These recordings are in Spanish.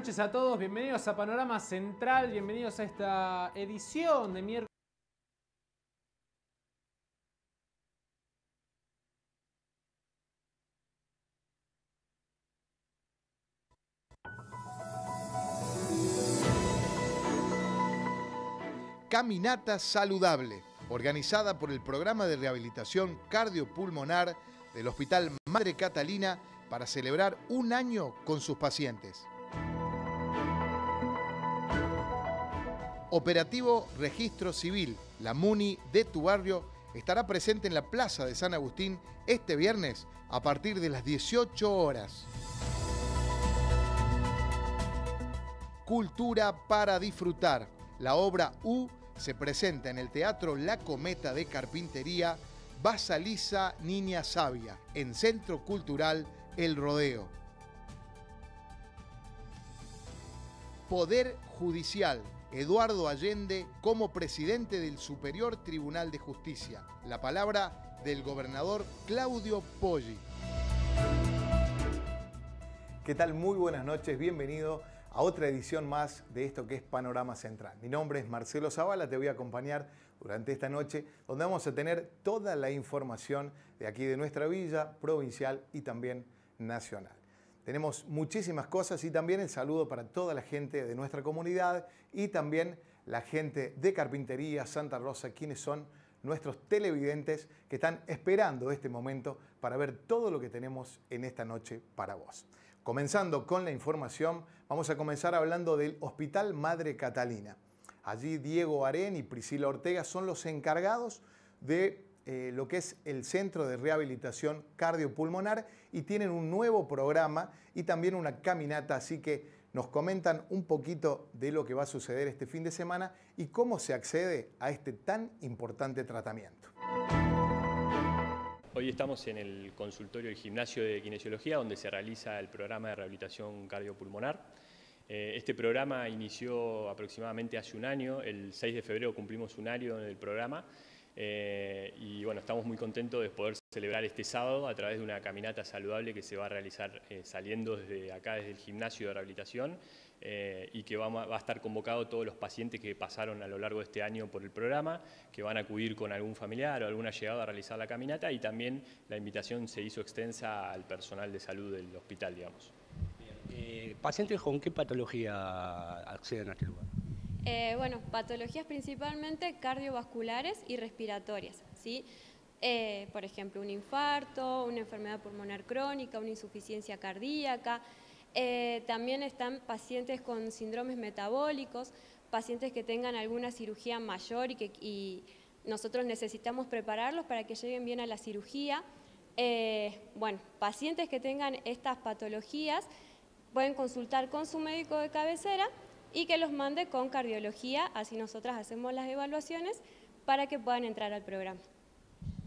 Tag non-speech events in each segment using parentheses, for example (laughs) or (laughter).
noches a todos, bienvenidos a Panorama Central, bienvenidos a esta edición de miércoles. Caminata Saludable, organizada por el programa de rehabilitación cardiopulmonar del Hospital Madre Catalina para celebrar un año con sus pacientes. Operativo Registro Civil, la MUNI de tu barrio, estará presente en la Plaza de San Agustín este viernes a partir de las 18 horas. Cultura para disfrutar. La obra U se presenta en el Teatro La Cometa de Carpintería, Basaliza Niña Sabia, en Centro Cultural El Rodeo. Poder Judicial. Eduardo Allende como presidente del Superior Tribunal de Justicia. La palabra del gobernador Claudio Poggi. ¿Qué tal? Muy buenas noches, bienvenido a otra edición más de esto que es Panorama Central. Mi nombre es Marcelo Zavala, te voy a acompañar durante esta noche, donde vamos a tener toda la información de aquí de nuestra villa, provincial y también nacional. Tenemos muchísimas cosas y también el saludo para toda la gente de nuestra comunidad y también la gente de Carpintería Santa Rosa, quienes son nuestros televidentes que están esperando este momento para ver todo lo que tenemos en esta noche para vos. Comenzando con la información, vamos a comenzar hablando del Hospital Madre Catalina. Allí Diego Arén y Priscila Ortega son los encargados de eh, lo que es el Centro de Rehabilitación Cardiopulmonar y tienen un nuevo programa y también una caminata, así que nos comentan un poquito de lo que va a suceder este fin de semana y cómo se accede a este tan importante tratamiento. Hoy estamos en el consultorio del gimnasio de kinesiología donde se realiza el programa de rehabilitación cardiopulmonar. Eh, este programa inició aproximadamente hace un año, el 6 de febrero cumplimos un año en el programa eh, y bueno, estamos muy contentos de poder celebrar este sábado a través de una caminata saludable que se va a realizar eh, saliendo desde acá, desde el gimnasio de rehabilitación eh, y que va, va, a estar convocado todos los pacientes que pasaron a lo largo de este año por el programa, que van a acudir con algún familiar o alguna llegada a realizar la caminata y también la invitación se hizo extensa al personal de salud del hospital, digamos. ¿Pacientes con qué patología acceden a este lugar? Eh, bueno, patologías principalmente cardiovasculares y respiratorias, ¿sí? Eh, por ejemplo, un infarto, una enfermedad pulmonar crónica, una insuficiencia cardíaca. Eh, también están pacientes con síndromes metabólicos, pacientes que tengan alguna cirugía mayor y que y nosotros necesitamos prepararlos para que lleguen bien a la cirugía. bueno, pacientes que tengan estas patologías pueden consultar con su médico de cabecera y que los mande con cardiología, así nosotras hacemos las evaluaciones para que puedan entrar al programa.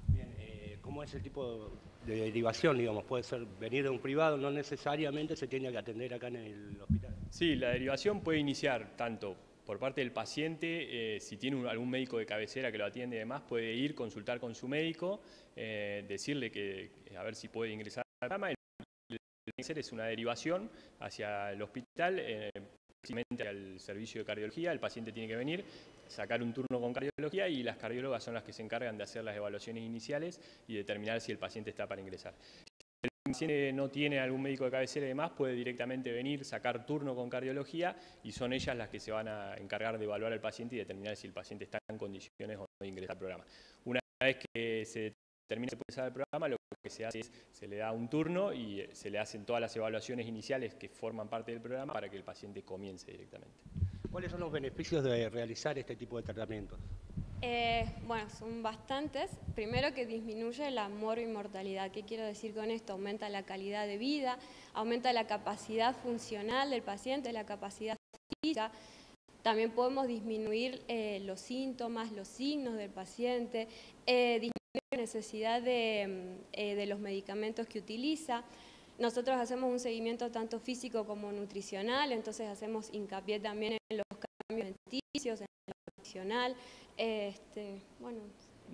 Bien, eh, ¿cómo es el tipo de derivación, digamos? Puede ser venir de un privado, no necesariamente se tiene que atender acá en el hospital. Sí, la derivación puede iniciar tanto por parte del paciente, eh, si tiene algún médico de cabecera que lo atiende y demás, puede ir, consultar con su médico, eh, decirle que a ver si puede ingresar al programa. Que hacer es una derivación hacia el hospital al servicio de cardiología, el paciente tiene que venir, sacar un turno con cardiología y las cardiólogas son las que se encargan de hacer las evaluaciones iniciales y determinar si el paciente está para ingresar. Si el paciente no tiene algún médico de cabecera y demás, puede directamente venir, sacar turno con cardiología y son ellas las que se van a encargar de evaluar al paciente y determinar si el paciente está en condiciones o no de ingresar al programa. Una vez que se termina de ingresar al programa, lo que se hace es, se le da un turno y eh, se le hacen todas las evaluaciones iniciales que forman parte del programa para que el paciente comience directamente. ¿Cuáles son los beneficios de realizar este tipo de tratamientos? Eh, bueno, son bastantes. Primero que disminuye la mortalidad. ¿Qué quiero decir con esto? Aumenta la calidad de vida, aumenta la capacidad funcional del paciente, la capacidad física. También podemos disminuir eh, los síntomas, los signos del paciente, la necesidad de, eh, de, los medicamentos que utiliza. Nosotros hacemos un seguimiento tanto físico como nutricional, entonces hacemos hincapié también en los cambios alimenticios, en lo nutricional. Este, bueno,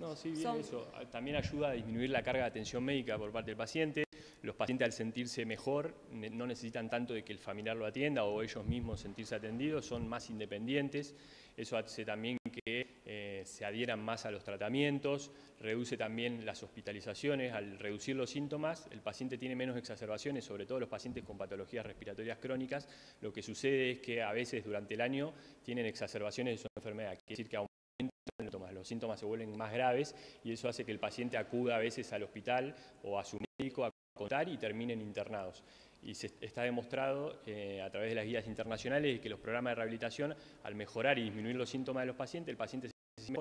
no, sí, bien eso. También ayuda a disminuir la carga de atención médica por parte del paciente. los pacientes al sentirse mejor no necesitan tanto de que el familiar lo atienda o ellos mismos sentirse atendidos, son más independientes. Eso hace también que eh, se adhieran más a los tratamientos, reduce también las hospitalizaciones. Al reducir los síntomas, el paciente tiene menos exacerbaciones, sobre todo los pacientes con patologías respiratorias crónicas. Lo que sucede es que a veces durante el año tienen exacerbaciones de su enfermedad, quiere decir que aumentan los síntomas, los síntomas se vuelven más graves y eso hace que el paciente acuda a veces al hospital o a su médico a contar y terminen internados y se está demostrado eh, a través de las guías internacionales que los programas de rehabilitación, al mejorar y disminuir los síntomas de los pacientes, el paciente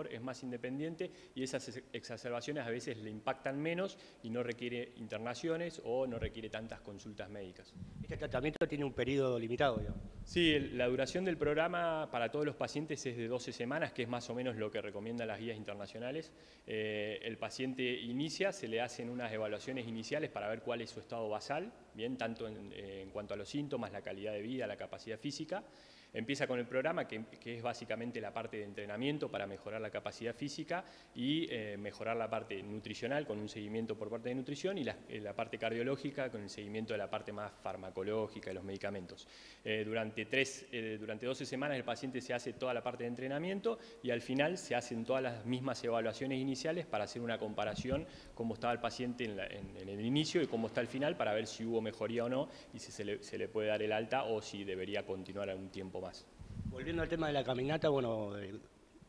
es más independiente y esas exacerbaciones a veces le impactan menos y no requiere internaciones o no requiere tantas consultas médicas. Este tratamiento tiene un periodo limitado, digamos. Sí, la duración del programa para todos los pacientes es de 12 semanas, que es más o menos lo que recomiendan las guías internacionales. Eh, el paciente inicia, se le hacen unas evaluaciones iniciales para ver cuál es su estado basal, bien, tanto en, en cuanto a los síntomas, la calidad de vida, la capacidad física. Empieza con el programa, que, es básicamente la parte de entrenamiento para mejorar la capacidad física y eh, mejorar la parte nutricional con un seguimiento por parte de nutrición y la, eh, parte cardiológica con el seguimiento de la parte más farmacológica de los medicamentos. Eh, durante, tres, durante 12 semanas el paciente se hace toda la parte de entrenamiento y al final se hacen todas las mismas evaluaciones iniciales para hacer una comparación cómo estaba el paciente en, el inicio y cómo está al final para ver si hubo mejoría o no y si se le, se le puede dar el alta o si debería continuar algún tiempo más. Volviendo al tema de la caminata, bueno,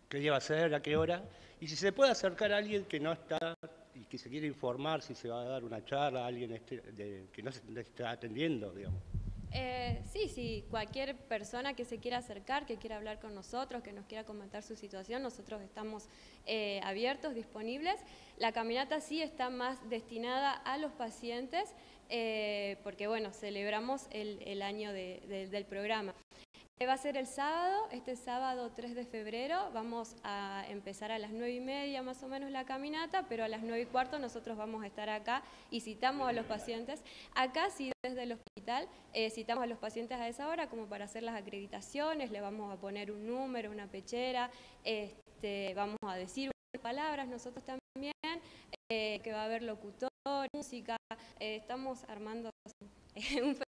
¿qué lleva a hacer? ¿A qué hora? Y si se puede acercar a alguien que no está y que se quiere informar si se va a dar una charla a alguien este, que no se está atendiendo, digamos. Eh, sí, sí, cualquier persona que se quiera acercar, que quiera hablar con nosotros, que nos quiera comentar su situación, nosotros estamos eh, abiertos, disponibles. La caminata sí está más destinada a los pacientes, eh, porque bueno, celebramos el, año del programa. Va a ser el sábado, este sábado 3 de febrero, vamos a empezar a las 9 y media más o menos la caminata, pero a las 9 y cuarto nosotros vamos a estar acá y citamos a los pacientes. Acá sí desde el hospital eh, citamos a los pacientes a esa hora como para hacer las acreditaciones, le vamos a poner un número, una pechera, este, vamos a decir unas palabras nosotros también, eh, que va a haber locutor, música, eh, estamos armando (laughs) un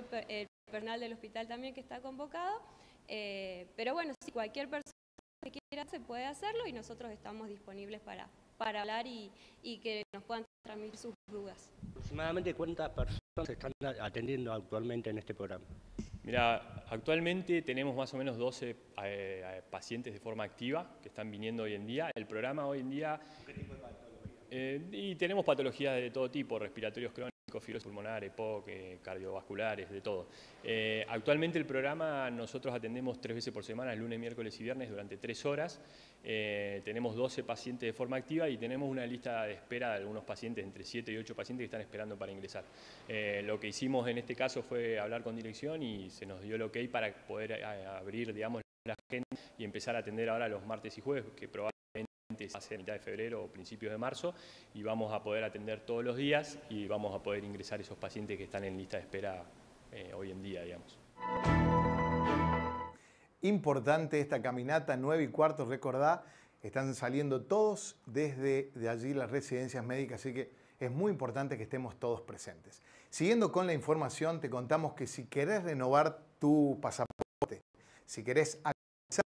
todo el personal del hospital también que está convocado. Eh, pero bueno, si cualquier persona que quiera se puede hacerlo y nosotros estamos disponibles para, para hablar y, que nos puedan transmitir sus dudas. ¿Aproximadamente cuántas personas se están atendiendo actualmente en este programa? Mira, actualmente tenemos más o menos 12 eh, eh, pacientes de forma activa que están viniendo hoy en día. El programa hoy en día... ¿Qué tipo de patología? y tenemos patologías de todo tipo, respiratorios crónicos fibrosis pulmonar, EPOC, eh, cardiovasculares, de todo. Eh, actualmente el programa nosotros atendemos tres veces por semana, lunes, miércoles y viernes, durante tres horas. Eh, tenemos 12 pacientes de forma activa y tenemos una lista de espera de algunos pacientes, entre 7 y 8 pacientes que están esperando para ingresar. lo que hicimos en este caso fue hablar con dirección y se nos dio el ok para poder abrir, digamos, la agenda y empezar a atender ahora los martes y jueves, que probablemente hace mitad de febrero o principios de marzo y vamos a poder atender todos los días y vamos a poder ingresar esos pacientes que están en lista de espera eh, hoy en día, digamos. Importante esta caminata, 9 y cuarto, recordá, están saliendo todos desde de allí las residencias médicas, así que es muy importante que estemos todos presentes. Siguiendo con la información, te contamos que si querés renovar tu pasaporte, si querés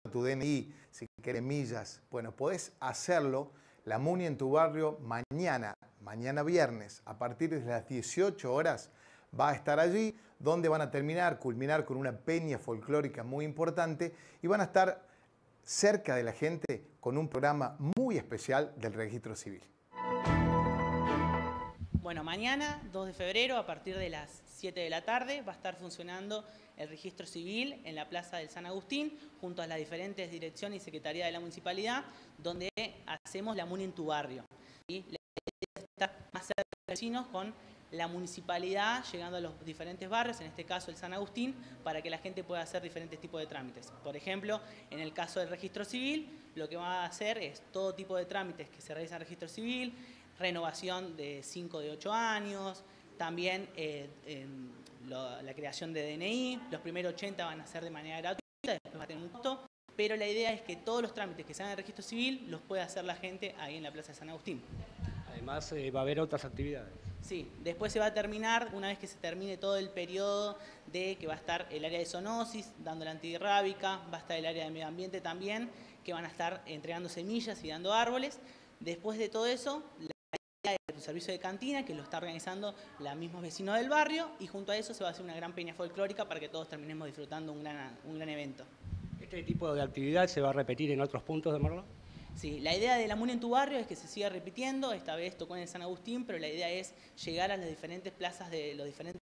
tu DNI, si querés millas, bueno, podés hacerlo. La MUNI en tu barrio mañana, mañana viernes, a partir de las 18 horas, va a estar allí, donde van a terminar, culminar con una peña folclórica muy importante y van a estar cerca de la gente con un programa muy especial del registro civil. Bueno, mañana, 2 de febrero, a partir de las 7 de la tarde, va a estar funcionando el registro civil en la Plaza del San Agustín, junto a las diferentes direcciones y secretaría de la municipalidad, donde hacemos la MUNI en tu barrio. ¿sí? La idea estar más cerca de los vecinos con la municipalidad llegando a los diferentes barrios, en este caso el San Agustín, para que la gente pueda hacer diferentes tipos de trámites. Por ejemplo, en el caso del registro civil, lo que va a hacer es todo tipo de trámites que se realizan en registro civil, renovación de 5 de 8 años, también eh, la creación de DNI, los primeros 80 van a ser de manera gratuita, después va a tener un costo, pero la idea es que todos los trámites que sean en el registro civil los pueda hacer la gente ahí en la Plaza de San Agustín. Además, eh, va a haber otras actividades. Sí, después se va a terminar, una vez que se termine todo el periodo de que va a estar el área de zoonosis, dando la antirrábica, va a estar el área de medio ambiente también, que van a estar entregando semillas y dando árboles. Después de todo eso, la un servicio de cantina que lo está organizando la misma vecino del barrio y junto a eso se va a hacer una gran peña folclórica para que todos terminemos disfrutando un gran, un gran evento. ¿Este tipo de actividad se va a repetir en otros puntos de Merlo? Sí, la idea de la MUNI en tu barrio es que se siga repitiendo, esta vez tocó en el San Agustín, pero la idea es llegar a las diferentes plazas de los diferentes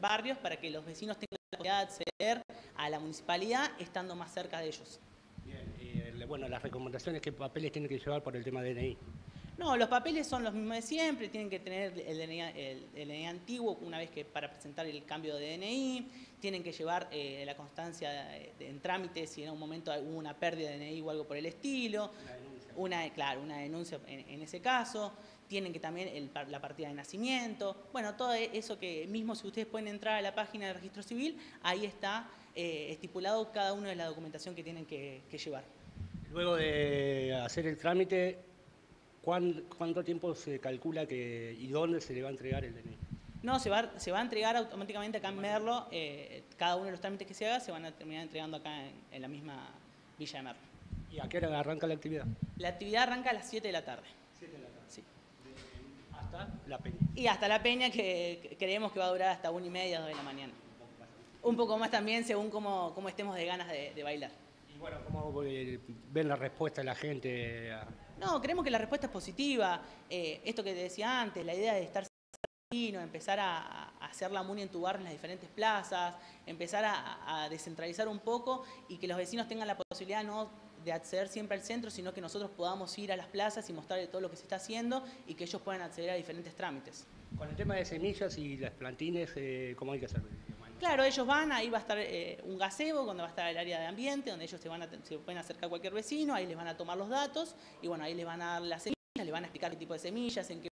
barrios para que los vecinos tengan la posibilidad de acceder a la municipalidad estando más cerca de ellos. Bien, y, eh, bueno, las recomendaciones, ¿qué papeles tienen que llevar por el tema de DNI? No, los papeles son los mismos de siempre, tienen que tener el DNI, antiguo una vez que para presentar el cambio de DNI, tienen que llevar eh, la constancia en trámite si en un momento hubo una pérdida de DNI o algo por el estilo, una denuncia, claro, una denuncia en, ese caso, tienen que también la partida de nacimiento, bueno, todo eso que mismo si ustedes pueden entrar a la página de registro civil, ahí está eh, estipulado cada una de la documentación que tienen que llevar. Luego de hacer el trámite, ¿Cuánto tiempo se calcula que y dónde se le va a entregar el DNI? No, se va, se va a entregar automáticamente acá en Merlo. Eh, cada uno de los trámites que se haga se van a terminar entregando acá en, la misma Villa de Merlo. ¿Y a qué hora arranca la actividad? La actividad arranca a las 7 de la tarde. 7 de la tarde. Sí. Hasta la peña. Y hasta la peña que creemos que va a durar hasta 1 y media, 2 de la mañana. Un poco más también según cómo, cómo estemos de ganas de, bailar. Y bueno, ¿cómo eh, ven la respuesta de la gente? A no, creemos que la respuesta es positiva. Eh, esto que te decía antes, la idea de estar empezar a, hacer la MUNI en tu barrio en las diferentes plazas, empezar a, descentralizar un poco y que los vecinos tengan la posibilidad no de acceder siempre al centro, sino que nosotros podamos ir a las plazas y mostrarles todo lo que se está haciendo y que ellos puedan acceder a diferentes trámites. Con el tema de semillas y las plantines, eh, ¿cómo hay que hacerlo? Claro, ellos van, ahí va a estar eh, un gazebo, donde va a estar el área de ambiente, donde ellos se, van a, se pueden acercar a cualquier vecino, ahí les van a tomar los datos y bueno, ahí les van a dar las semillas, les van a explicar qué tipo de semillas, en qué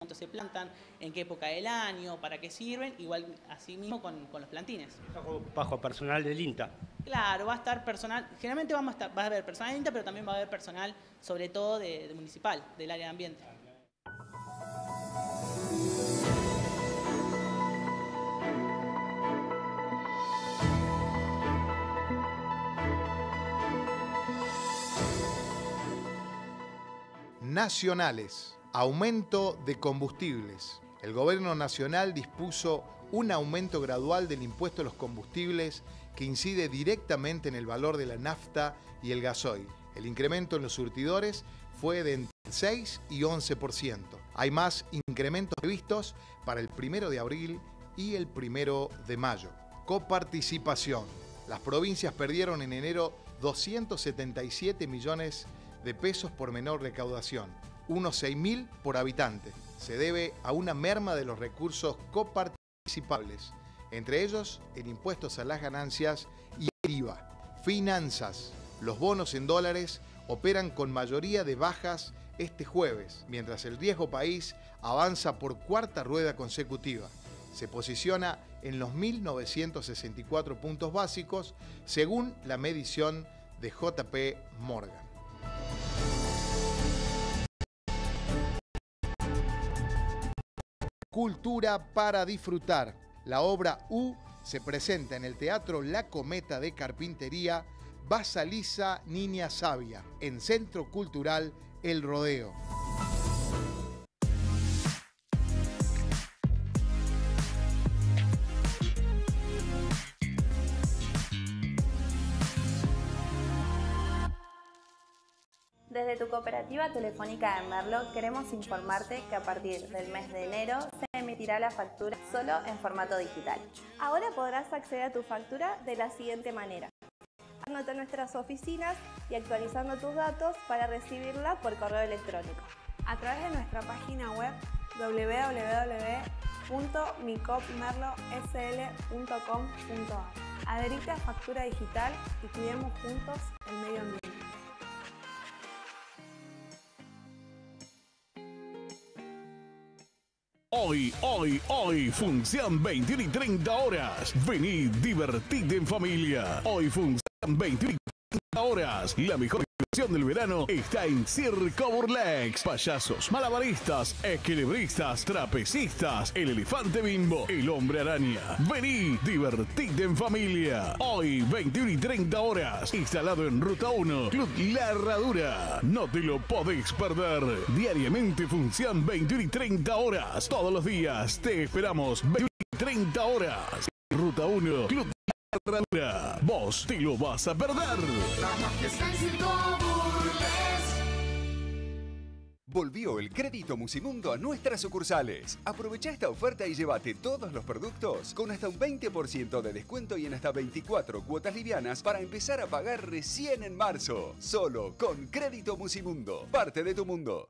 momento se plantan, en qué época del año, para qué sirven, igual así mismo con, los plantines. Bajo, personal del INTA. Claro, va a estar personal, generalmente vamos a estar, va a haber personal del INTA, pero también va a haber personal, sobre todo de municipal, del área de ambiente. Nacionales. Aumento de combustibles. El gobierno nacional dispuso un aumento gradual del impuesto a los combustibles que incide directamente en el valor de la nafta y el gasoil. El incremento en los surtidores fue de entre 6 y 11%. Hay más incrementos previstos para el primero de abril y el primero de mayo. Coparticipación. Las provincias perdieron en enero 277 millones de de pesos por menor recaudación, unos 6.000 por habitante. Se debe a una merma de los recursos coparticipables, entre ellos el impuestos a las ganancias y el IVA. Finanzas. Los bonos en dólares operan con mayoría de bajas este jueves, mientras el riesgo país avanza por cuarta rueda consecutiva. Se posiciona en los 1.964 puntos básicos según la medición de JP Morgan. Cultura para disfrutar. La obra U se presenta en el Teatro La Cometa de Carpintería, Basalisa Niña Sabia, en Centro Cultural El Rodeo. Cooperativa telefónica de Merlo queremos informarte que a partir del mes de enero se emitirá la factura solo en formato digital. Ahora podrás acceder a tu factura de la siguiente manera. Anota nuestras oficinas y actualizando tus datos para recibirla por correo electrónico. A través de nuestra página web www.micopmerlosl.com.ar. Adherite a factura digital y cuidemos juntos el medio ambiente. Hoy, hoy, hoy, función 21 y 30 horas. Venid, divertid en familia. Hoy, función 21 horas. La mejor diversión del verano está en Circo Burlex. Payasos, malabaristas, equilibristas, trapecistas, el elefante bimbo, el hombre araña. Vení, divertite en familia. Hoy, 21 y 30 horas. Instalado en Ruta 1, Club La Herradura. No te lo podés perder. Diariamente función 21 y 30 horas. Todos los días te esperamos 21 y 30 horas. Ruta 1, Club Vos te lo vas a perder. Volvió el crédito Musimundo a nuestras sucursales. Aprovecha esta oferta y llévate todos los productos con hasta un 20% de descuento y en hasta 24 cuotas livianas para empezar a pagar recién en marzo. Solo con crédito Musimundo. Parte de tu mundo.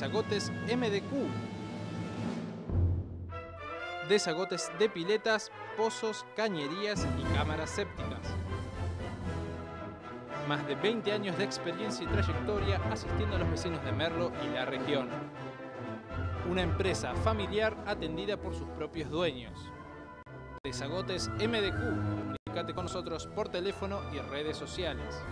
Desagotes MDQ. Desagotes de piletas, pozos, cañerías y cámaras sépticas. Más de 20 años de experiencia y trayectoria asistiendo a los vecinos de Merlo y la región. Una empresa familiar atendida por sus propios dueños. Desagotes MDQ. Comunicate con nosotros por teléfono y redes sociales.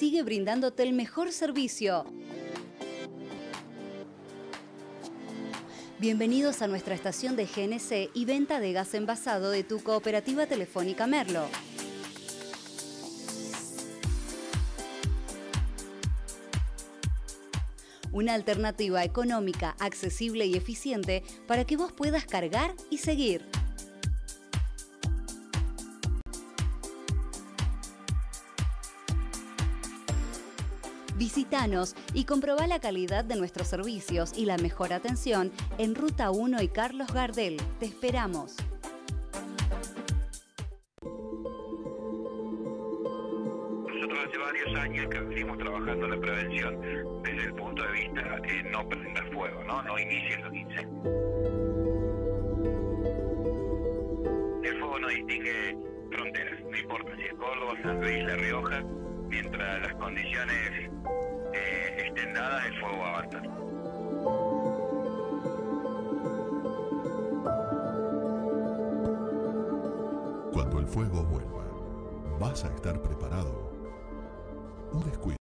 Sigue brindándote el mejor servicio. Bienvenidos a nuestra estación de GNC y venta de gas envasado de tu cooperativa telefónica Merlo. Una alternativa económica, accesible y eficiente para que vos puedas cargar y seguir. Visítanos y comprobá la calidad de nuestros servicios y la mejor atención en Ruta 1 y Carlos Gardel. Te esperamos. Nosotros hace varios años que venimos trabajando en la prevención desde el punto de vista de no prender fuego, no, no los incendios. El fuego no distingue fronteras, no importa si es Córdoba, San Luis, La Rioja, mientras las condiciones eh, estén dadas, el fuego va a avanzar. Cuando el fuego vuelva, vas a estar preparado. Un descuido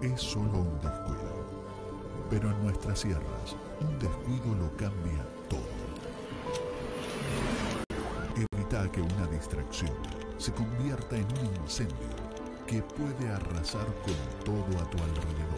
es solo un descuido. Pero en nuestras sierras, un descuido lo cambia todo. Evita que una distracción se convierta en un incendio que puede arrasar con todo a tu alrededor.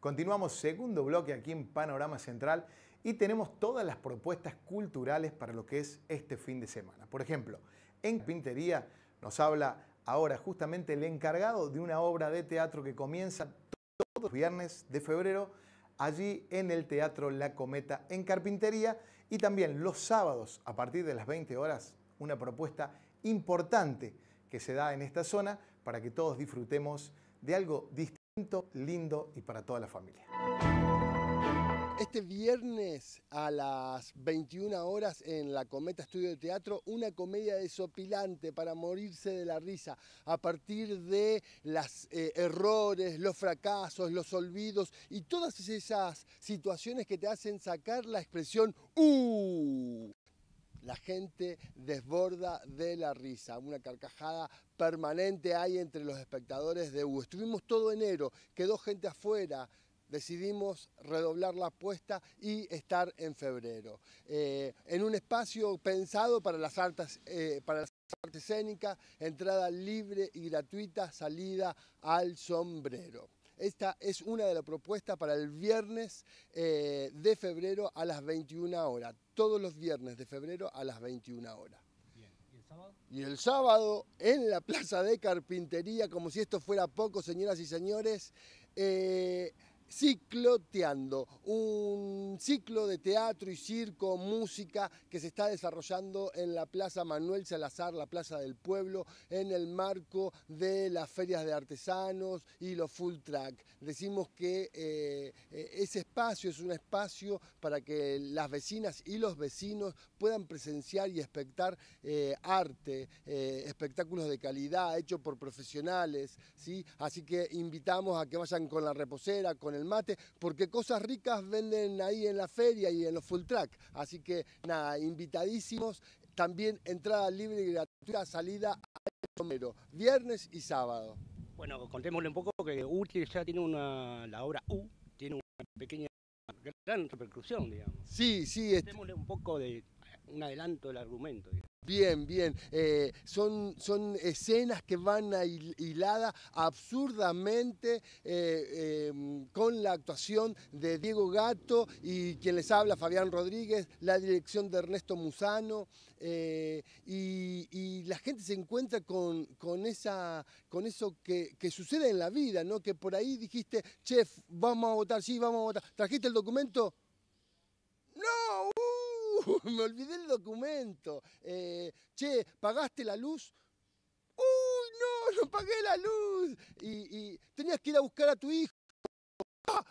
Continuamos segundo bloque aquí en Panorama Central y tenemos todas las propuestas culturales para lo que es este fin de semana. Por ejemplo, en Pintería nos habla ahora justamente el encargado de una obra de teatro que comienza los viernes de febrero allí en el Teatro La Cometa en Carpintería y también los sábados a partir de las 20 horas una propuesta importante que se da en esta zona para que todos disfrutemos de algo distinto, lindo y para toda la familia. Este viernes a las 21 horas en la Cometa Estudio de Teatro, una comedia desopilante para morirse de la risa a partir de los eh, errores, los fracasos, los olvidos y todas esas situaciones que te hacen sacar la expresión ¡Uh! La gente desborda de la risa, una carcajada permanente hay entre los espectadores de U. Estuvimos todo enero, quedó gente afuera, decidimos redoblar la apuesta y estar en febrero. Eh, en un espacio pensado para las artes, eh, para las artes escénicas, entrada libre y gratuita, salida al sombrero. Esta es una de las propuestas para el viernes eh, de febrero a las 21 horas. Todos los viernes de febrero a las 21 horas. ¿Y el sábado? En la Plaza de Carpintería, como si esto fuera poco, señoras y señores, eh, Cicloteando, un ciclo de teatro y circo, música que se está desarrollando en la Plaza Manuel Salazar, la Plaza del Pueblo, en el marco de las ferias de artesanos y los full track. Decimos que eh, eh, ese espacio es un espacio para que las vecinas y los vecinos puedan presenciar y espectar eh, arte, espectáculos de calidad hechos por profesionales, ¿sí? Así que invitamos a que vayan con la reposera, con el mate, porque cosas ricas venden ahí en la feria y en los full track. Así que nada, invitadísimos. También entrada libre y gratuita, salida al número, viernes y sábado. Bueno, contémosle un poco que U ya tiene una, la obra U tiene una pequeña, gran repercusión, digamos. Sí, sí. Contémosle un poco de un adelanto del argumento. Digamos. Bien, bien. Eh, son, son escenas que van hiladas absurdamente eh, em, con la actuación de Diego Gato y quien les habla, Fabián Rodríguez, la dirección de Ernesto Musano. Eh, y, la gente se encuentra con, esa, con eso que, sucede en la vida, ¿no? Que por ahí dijiste, chef, vamos a votar, sí, vamos a votar. ¿Trajiste el documento? No, (laughs) me olvidé el documento. Eh, che, ¿pagaste la luz? ¡Uy, no, (laughs) no pagué la luz! Y, tenías que ir a buscar a tu hijo. ¡Ah!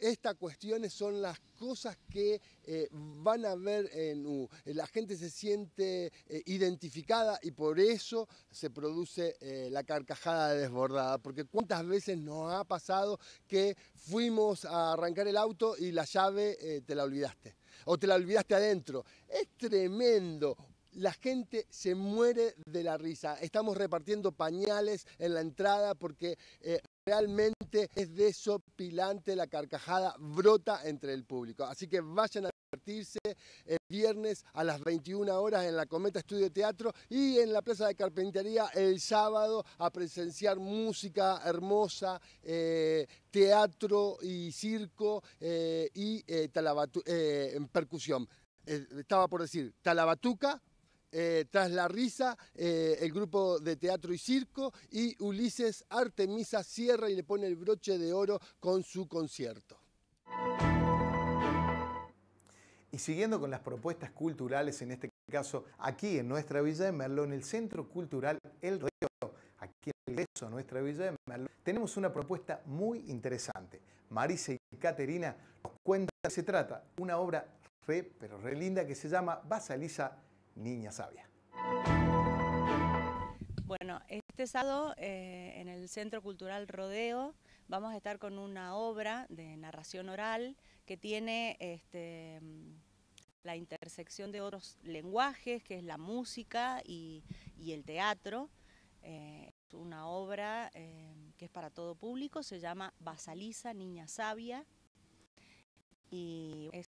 Estas cuestiones son las cosas que eh, van a ver en U. La gente se siente eh, identificada y por eso se produce la carcajada desbordada. Porque cuántas veces nos ha pasado que fuimos a arrancar el auto y la llave te la olvidaste o te la olvidaste adentro. Es tremendo. La gente se muere de la risa. Estamos repartiendo pañales en la entrada porque eh, realmente es desopilante la carcajada, brota entre el público. Así que vayan a el viernes a las 21 horas en la Cometa Estudio Teatro y en la Plaza de Carpintería el sábado a presenciar música hermosa, eh, teatro y circo eh, y eh, percusión. estaba por decir talabatuca, tras la risa, el grupo de teatro y circo y Ulises Artemisa cierra y le pone el broche de oro con su concierto. Y siguiendo con las propuestas culturales, en este caso aquí en nuestra Villa de Merlo, en el Centro Cultural El Río, aquí en el ingreso a nuestra Villa de Merlo, tenemos una propuesta muy interesante. Marisa y Caterina nos cuentan de se trata, una obra re, pero re linda que se llama Basalisa Niña Sabia. Bueno, este sábado eh, en el Centro Cultural Rodeo vamos a estar con una obra de narración oral que tiene este, la intersección de otros lenguajes, que es la música y, el teatro. Eh, es una obra eh, que es para todo público, se llama Basaliza, Niña Sabia, y es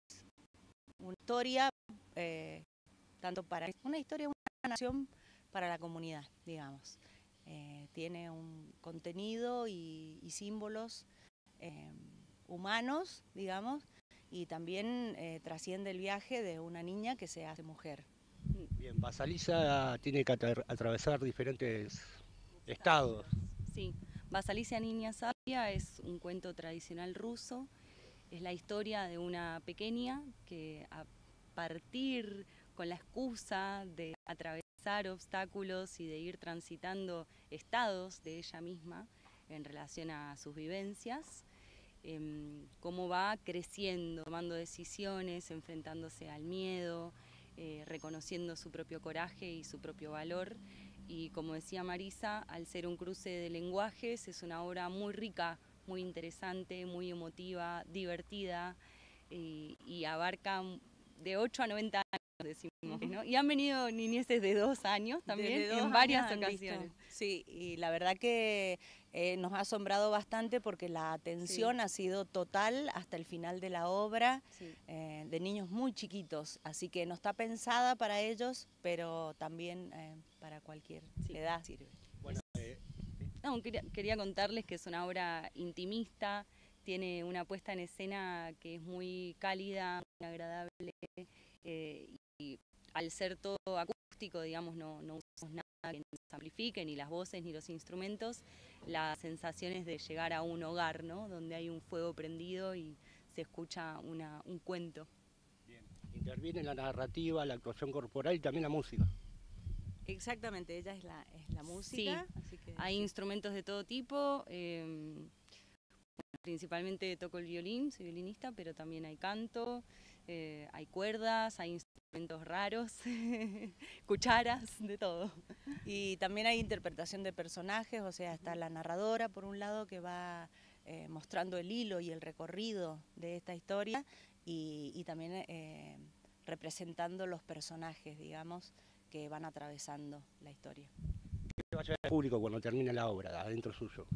una historia, eh, tanto para una historia, una nación para la comunidad, digamos. Tiene un contenido y símbolos humanos, digamos, y también eh, trasciende el viaje de una niña que se hace mujer. Bien, Basaliza tiene que atravesar diferentes estados. Sí, Basalicia Niña Sabia es un cuento tradicional ruso, es la historia de una pequeña que a partir con la excusa de atravesar obstáculos y de ir transitando estados de ella misma en relación a sus vivencias, em, cómo va creciendo, tomando decisiones, enfrentándose al miedo, eh, reconociendo su propio coraje y su propio valor. Y como decía Marisa, al ser un cruce de lenguajes, es una obra muy rica, muy interesante, muy emotiva, divertida y, y abarca de 8 a 90 años decimos, ¿no? Y han venido niñeces de dos años también Desde en varias años ocasiones. visto. Sí, y la verdad que eh, nos ha asombrado bastante porque la atención ha sido total hasta el final de la obra, eh, de niños muy chiquitos, así que no está pensada para ellos, pero también eh, para cualquier edad sirve. No, quería, quería contarles que es una obra intimista, tiene una puesta en escena que es muy cálida, muy agradable, eh, y al ser todo acústico, digamos, no, no usamos nada que nos amplifique, ni las voces ni los instrumentos, la sensación es de llegar a un hogar, ¿no? Donde hay un fuego prendido y se escucha una, un cuento. Interviene la narrativa, la actuación corporal y también la música. Exactamente, ella es la, es la música. Sí, así que, hay instrumentos de todo tipo. eh, principalmente toco el violín, soy violinista, pero también hay canto, eh, hay cuerdas, hay instrumentos raros, (laughs) cucharas, de todo. Y también hay interpretación de personajes, o sea, está la narradora, por un lado, que va eh, mostrando el hilo y el recorrido de esta historia, y, y también eh, representando los personajes, digamos, que van atravesando la historia. ¿Qué va a hacer el público cuando termine la obra, adentro suyo?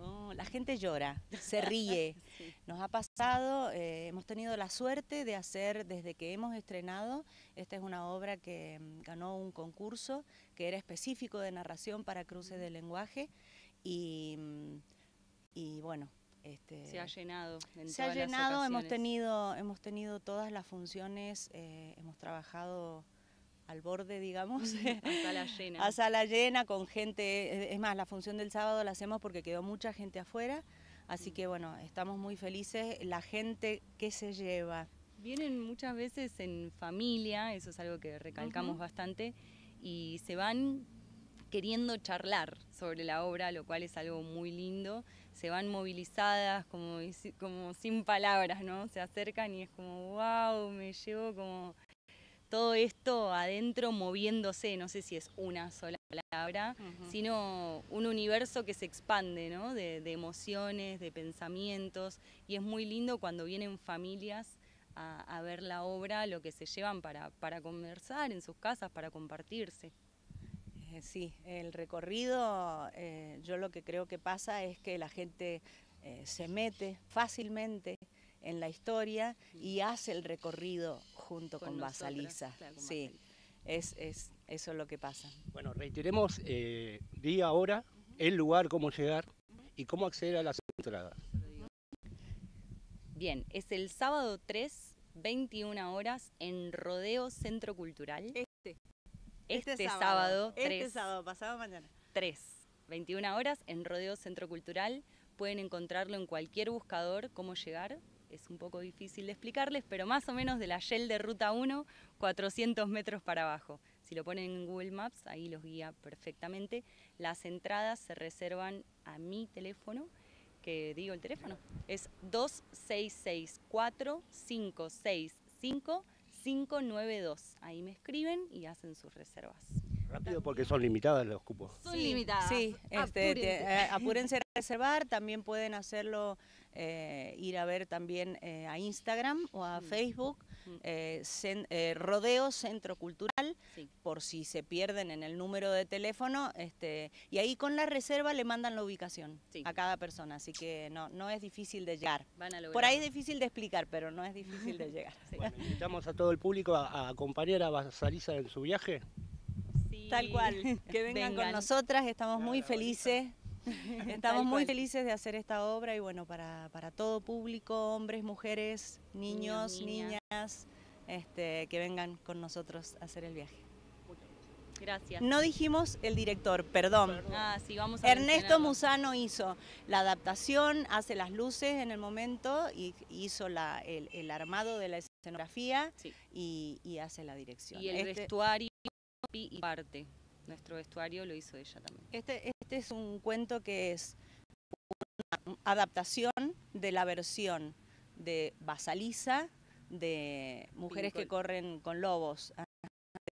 No, la gente llora, se ríe. (laughs) Nos ha pasado, eh, hemos tenido la suerte de hacer, desde que hemos estrenado, esta es una obra que mm, ganó un concurso que era específico de narración para cruce de lenguaje y, mm, y bueno, este, Se ha llenado. En se ha las llenado, hemos tenido, hemos tenido todas las funciones, eh, hemos trabajado al borde, digamos. (laughs) A sala llena. A sala llena, con gente. Es más, la función del sábado la hacemos porque quedó mucha gente afuera. Así que bueno, estamos muy felices. La gente que se lleva. Vienen muchas veces en familia, eso es algo que recalcamos bastante, y se van queriendo charlar sobre la obra, lo cual es algo muy lindo. Se van movilizadas, como, como sin palabras, ¿no? Se acercan y es como, wow, me llevo como todo esto adentro moviéndose, no sé si es una sola palabra, sino un universo que se expande, ¿no? De, de emociones, de pensamientos, y es muy lindo cuando vienen familias a, a ver la obra, lo que se llevan para, para conversar en sus casas, para compartirse. Eh, sí, el recorrido, eh, yo lo que creo que pasa es que la gente eh, se mete fácilmente en la historia y hace el recorrido junto Con con, nosotras, Basalisa. claro, con sí, es, es eso es lo que pasa. Bueno, reiteremos eh, día, hora, el lugar, cómo llegar y cómo acceder a las entradas. Bien, es el sábado 3, 21 horas, en Rodeo Centro Cultural. Este. Este, sábado, Este 3. sábado, pasado mañana. 3, 21 horas en Rodeo Centro Cultural. Pueden encontrarlo en cualquier buscador, cómo llegar. Es un poco difícil de explicarles, pero más o menos de la Shell de Ruta 1, 400 metros para abajo. Si lo ponen en Google Maps, ahí los guía perfectamente. Las entradas se reservan a mi teléfono, que digo el teléfono, es 2664-565-592. Ahí me escriben y hacen sus reservas. Rápido porque son limitadas los cupos. Son limitadas. Sí, este, Apúrense. te- eh, apúrense a reservar, también pueden hacerlo, eh, ir a ver también eh, a Instagram o a Facebook, eh, cen- eh, Rodeo Centro Cultural, por si se pierden en el número de teléfono, este, y ahí con la reserva le mandan la ubicación a cada persona, así que no, no es difícil de llegar. Van a Por ahí es difícil de explicar, pero no es difícil de (laughs) llegar. Invitamos a todo el público a, a acompañar a Basalisa en su viaje. Tal cual, (laughs) que vengan, con nosotras, estamos muy felices. (laughs) Estamos muy felices de hacer esta obra y bueno, para, para todo público, hombres, mujeres, niños, Niños, niñas. este, que vengan con nosotros a hacer el viaje. Gracias. No dijimos el director, perdón. Ah, sí, vamos a Ernesto. Musano hizo la adaptación, hace las luces en el momento y hizo la- el, el armado de la escenografía y, y hace la dirección. Y el Este- vestuario y parte. Nuestro vestuario lo hizo ella también. Este, este es un cuento que es una adaptación de la versión de Basaliza, de Mujeres que corren con lobos,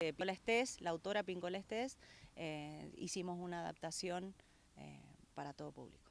de Pincola Estés, la autora Pincola Estés. eh, hicimos una adaptación eh, para todo público.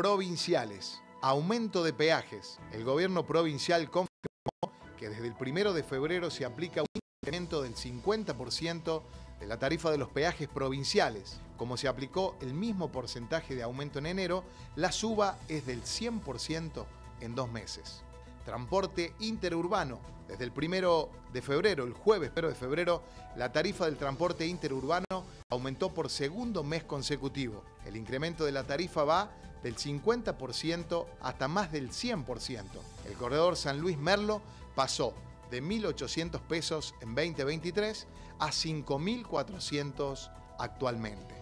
Provinciales. Aumento de peajes. El gobierno provincial confirmó que desde el primero de febrero se aplica un incremento del 50% de la tarifa de los peajes provinciales. Como se aplicó el mismo porcentaje de aumento en enero, la suba es del 100% en dos meses. Transporte interurbano. Desde el primero de febrero, el jueves 1 de febrero, la tarifa del transporte interurbano aumentó por segundo mes consecutivo. El incremento de la tarifa va del 50% hasta más del 100%. El corredor San Luis Merlo pasó de 1.800 pesos en 2023 a 5.400 actualmente.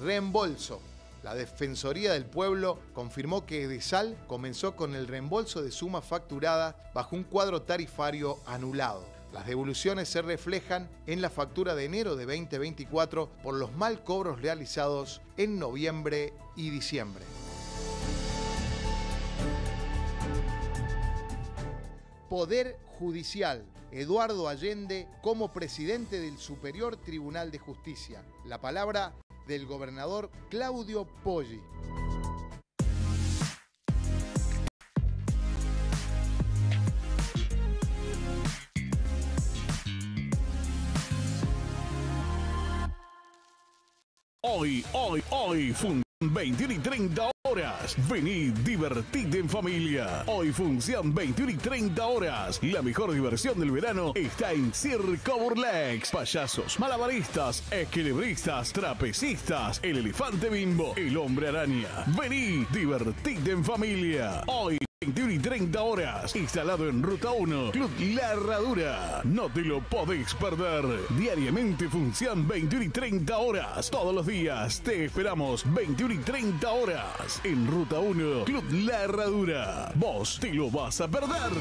Reembolso. La Defensoría del Pueblo confirmó que Edesal comenzó con el reembolso de sumas facturadas bajo un cuadro tarifario anulado. Las devoluciones se reflejan en la factura de enero de 2024 por los mal cobros realizados en noviembre y diciembre. Poder Judicial. Eduardo Allende como presidente del Superior Tribunal de Justicia. La palabra del gobernador Claudio Poggi. Hoy, hoy, hoy, función 21 y 30 horas. Vení, divertite en familia. Hoy función 21 y 30 horas. La mejor diversión del verano está en Circo Burlex. Payasos, malabaristas, equilibristas, trapecistas, el elefante bimbo, el hombre araña. Vení, divertite en familia. Hoy 21 y 30 horas, instalado en Ruta 1, Club La Herradura. No te lo podés perder. Diariamente función 21 y 30 horas. Todos los días te esperamos 21 y 30 horas. En Ruta 1, Club La Herradura. Vos te lo vas a perder.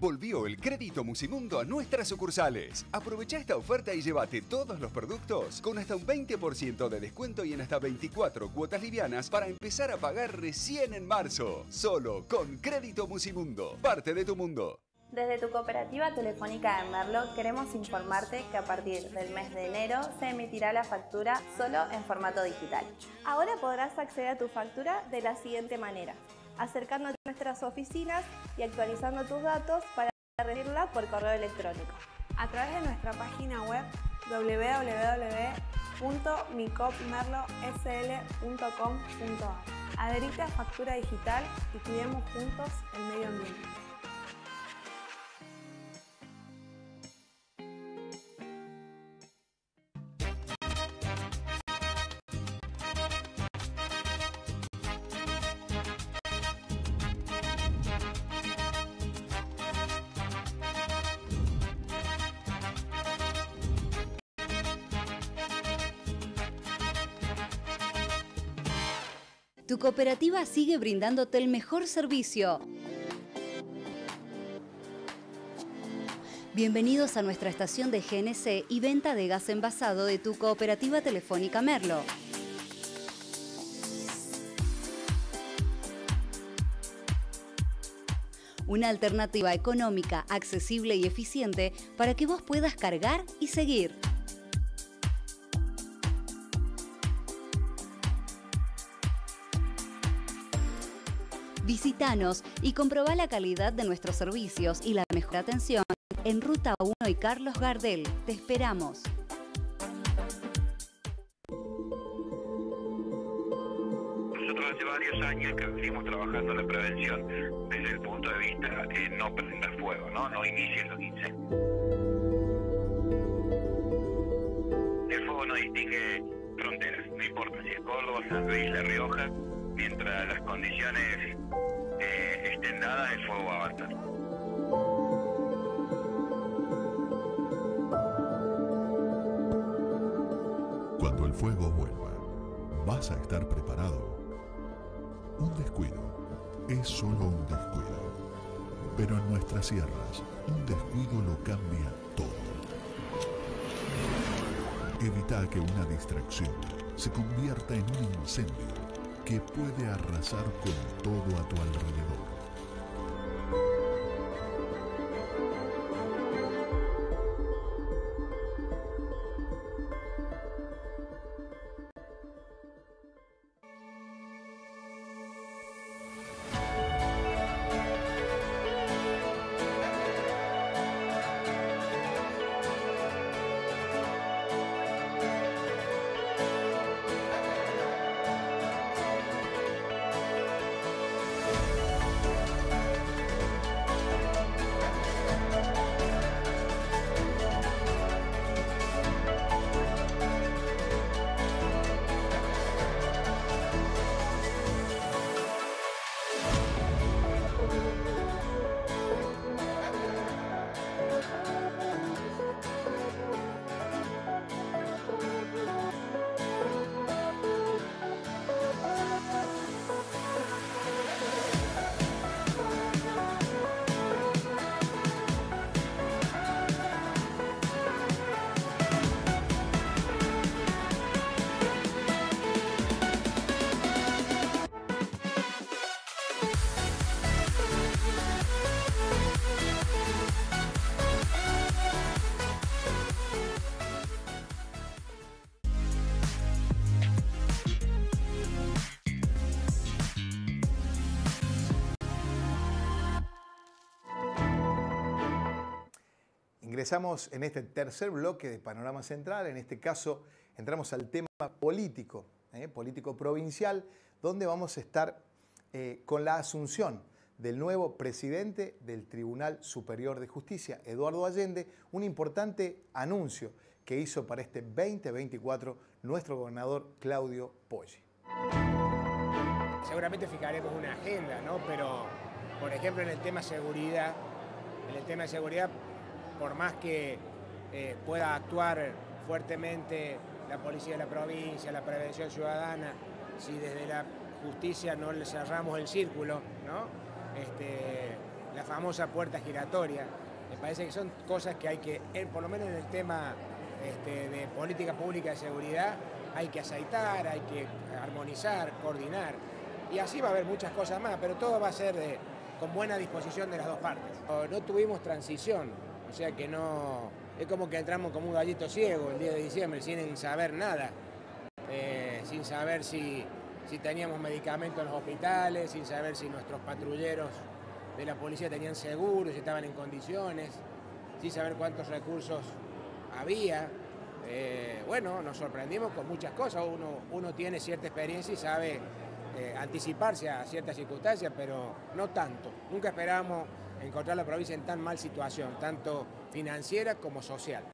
Volvió el crédito Musimundo a nuestras sucursales. Aprovecha esta oferta y llévate todos los productos con hasta un 20% de descuento y en hasta 24 cuotas livianas para empezar a pagar recién en marzo. Solo con crédito Musimundo. Parte de tu mundo. Desde tu cooperativa telefónica de Merlo queremos informarte que a partir del mes de enero se emitirá la factura solo en formato digital. Ahora podrás acceder a tu factura de la siguiente manera, acercándote a nuestras oficinas y actualizando tus datos para recibirla por correo electrónico. A través de nuestra página web www.micopmerlosl.com.ar. Adherite a Factura Digital y cuidemos juntos el medio ambiente. Tu cooperativa sigue brindándote el mejor servicio. Bienvenidos a nuestra estación de GNC y venta de gas envasado de tu cooperativa telefónica Merlo. Una alternativa económica, accesible y eficiente para que vos puedas cargar y seguir. Visítanos y comprobá la calidad de nuestros servicios y la mejor atención en Ruta 1 y Carlos Gardel. Te esperamos. Nosotros hace varios años que venimos trabajando la prevención desde el punto de vista de no prender fuego, no, no inicies los incendios. no distingue fronteras, no importa si es Córdoba, San Luis, La Rioja, mientras las condiciones eh, estén dadas, el fuego va a avanzar. Cuando el fuego vuelva, vas a estar preparado. Un descuido es solo un descuido. Pero en nuestras sierras, un descuido lo cambia todo. Evita que una distracción se convierta en un incendio que puede arrasar con todo a tu alrededor. Ingresamos en este tercer bloque de Panorama Central, en este caso entramos al tema político, ¿eh? político provincial, donde vamos a estar eh, con la asunción del nuevo presidente del Tribunal Superior de Justicia, Eduardo Allende, un importante anuncio que hizo para este 2024 nuestro gobernador Claudio Poggi. Seguramente fijaremos una agenda, ¿no? Pero, por ejemplo, en el tema seguridad, en el tema de seguridad, por más que eh, pueda actuar fuertemente la policía de la provincia, la prevención ciudadana, si desde la justicia no le cerramos el círculo, ¿no? Este, la famosa puerta giratoria. Me parece que son cosas que hay que, eh, por lo menos en el tema este, de política pública de seguridad, hay que aceitar, hay que armonizar, coordinar. Y así va a haber muchas cosas más, pero todo va a ser de, con buena disposición de las dos partes. No tuvimos transición, o sea que no. Es como que entramos como un gallito ciego el día de diciembre, sin saber nada. Eh, sin saber si, si teníamos medicamentos en los hospitales, sin saber si nuestros patrulleros de la policía tenían seguros, si estaban en condiciones, sin saber cuántos recursos había. Eh, bueno, nos sorprendimos con muchas cosas. Uno, uno tiene cierta experiencia y sabe eh, anticiparse a ciertas circunstancias, pero no tanto. Nunca esperábamos encontrar la provincia en tan mal situación, tanto financiera como social.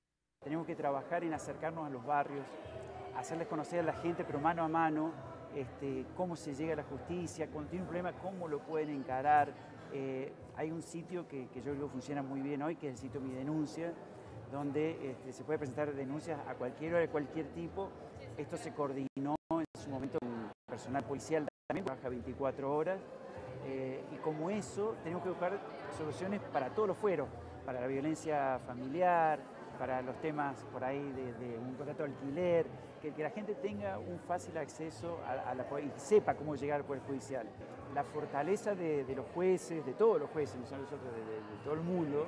Tenemos que trabajar en acercarnos a los barrios, hacerles conocer a la gente, pero mano a mano, este, cómo se llega a la justicia, cuando tiene un problema, cómo lo pueden encarar. Eh, hay un sitio que, que, yo creo funciona muy bien hoy, que es el sitio Mi Denuncia, donde este, se puede presentar denuncias a cualquier hora, de cualquier tipo. Esto se coordinó en su momento con personal policial también, trabaja 24 horas. Eh, y como eso, tenemos que buscar soluciones para todos los fueros, para la violencia familiar, para los temas por ahí de, de un contrato de alquiler, que, que, la gente tenga un fácil acceso a, a la y sepa cómo llegar al Poder Judicial. La fortaleza de, de, los jueces, de todos los jueces, no solo nosotros, de, de, todo el mundo,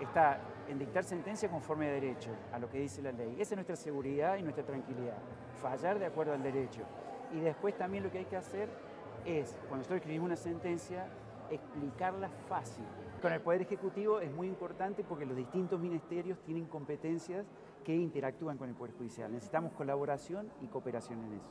está en dictar sentencia conforme a derecho, a lo que dice la ley. Esa es nuestra seguridad y nuestra tranquilidad, fallar de acuerdo al derecho. Y después también lo que hay que hacer es, cuando nosotros escribimos una sentencia, explicarla fácil. Con el Poder Ejecutivo es muy importante porque los distintos ministerios tienen competencias que interactúan con el Poder Judicial. Necesitamos colaboración y cooperación en eso.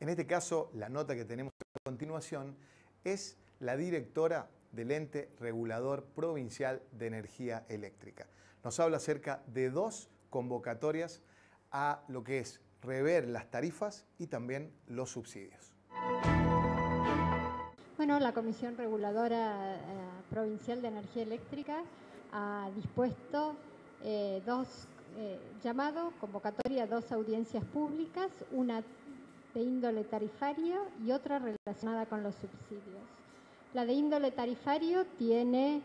En este caso, la nota que tenemos a continuación es la directora del ente regulador provincial de energía eléctrica. Nos habla acerca de dos convocatorias a lo que es rever las tarifas y también los subsidios. Bueno, la Comisión Reguladora eh, Provincial de Energía Eléctrica ha dispuesto eh, dos eh, llamados, convocatoria dos audiencias públicas, una de índole tarifario y otra relacionada con los subsidios. La de índole tarifario tiene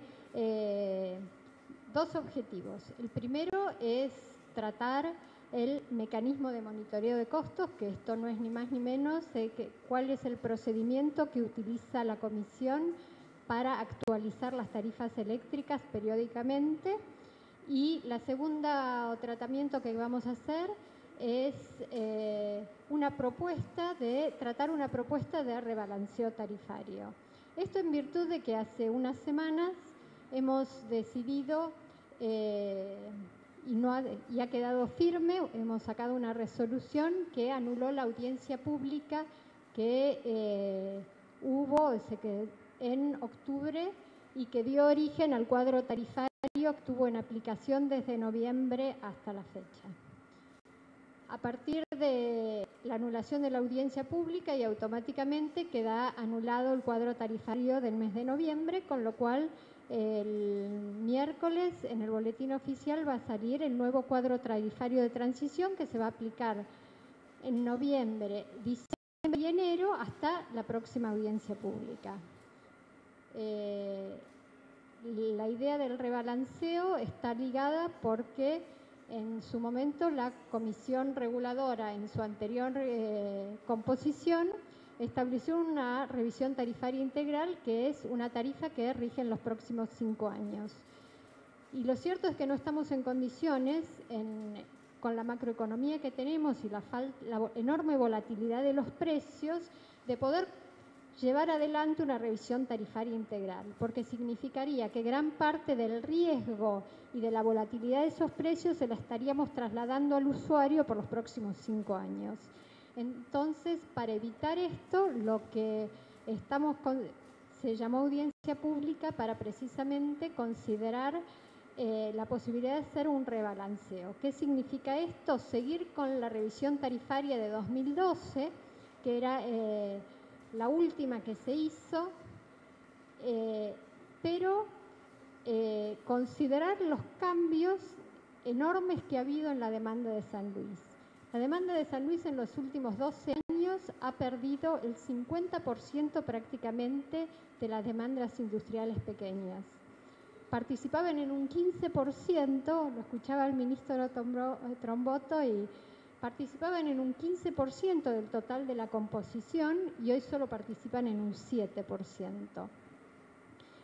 dos objetivos. El primero es tratar el mecanismo de monitoreo de costos, que esto no es ni más ni menos que, cuál es el procedimiento que utiliza la Comisión para actualizar las tarifas eléctricas periódicamente. Y la segunda tratamiento que vamos a hacer es eh, una propuesta de tratar una propuesta de rebalanceo tarifario. Esto en virtud de que hace unas semanas hemos decidido eh, y, no ha, y ha quedado firme, hemos sacado una resolución que anuló la audiencia pública que eh, hubo en octubre y que dio origen al cuadro tarifario que estuvo en aplicación desde noviembre hasta la fecha. A partir de la anulación de la audiencia pública y automáticamente queda anulado el cuadro tarifario del mes de noviembre, con lo cual el miércoles en el boletín oficial va a salir el nuevo cuadro tarifario de transición que se va a aplicar en noviembre, diciembre y enero hasta la próxima audiencia pública. Eh, la idea del rebalanceo está ligada porque en su momento la comisión reguladora en su anterior eh, composición estableció una revisión tarifaria integral que es una tarifa que rige en los próximos cinco años. Y lo cierto es que no estamos en condiciones, con la macroeconomía que tenemos y la, la enorme volatilidad de los precios, de poder llevar adelante una revisión tarifaria integral, porque significaría que gran parte del riesgo y de la volatilidad de esos precios se la estaríamos trasladando al usuario por los próximos cinco años. Entonces, para evitar esto, lo que estamos se llamó audiencia pública para precisamente considerar eh, la posibilidad de hacer un rebalanceo. ¿Qué significa esto? Seguir con la revisión tarifaria de 2012, que era eh, la última que se hizo, eh, pero considerar los cambios enormes que ha habido en la demanda de San Luis. La demanda de San Luis en los últimos 12 años ha perdido el 50% prácticamente de las demandas industriales pequeñas. Participaban en un 15%, lo escuchaba el ministro Tromboto, y participaban en un 15% del total de la composición y hoy solo participan en un 7%.